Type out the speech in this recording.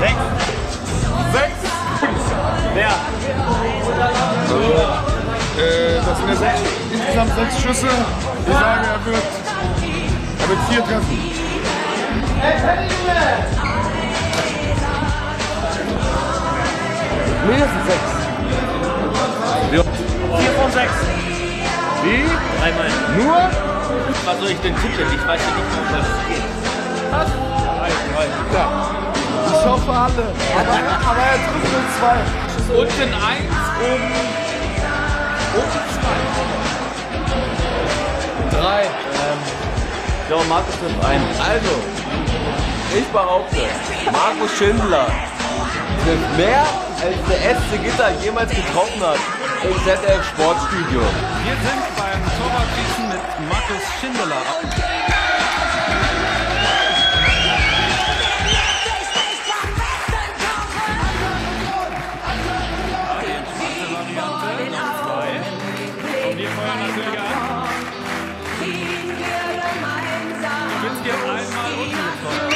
Sechs. Sechs. Wer? So, das sind ja insgesamt sechs Schüsse. Ich sage, er wird, er wird vier treffen. Mindestens sechs. Ja. Vier von sechs. Wie? Dreimal. Nur? Was soll ich denn tippen? Ich weiß ja nicht, worum das geht. Ich hoffe alle. Aber, aber er trifft nur zwei. Unten eins, oben. Oben zwei. Drei. Ähm, ich glaube, Markus trifft ein. Also, ich behaupte, Markus Schindler trifft mehr, als der SC Gitter jemals getroffen hat im ZDF Sportstudio. Wir sind beim Torwartschießen mit Markus Schindler. What you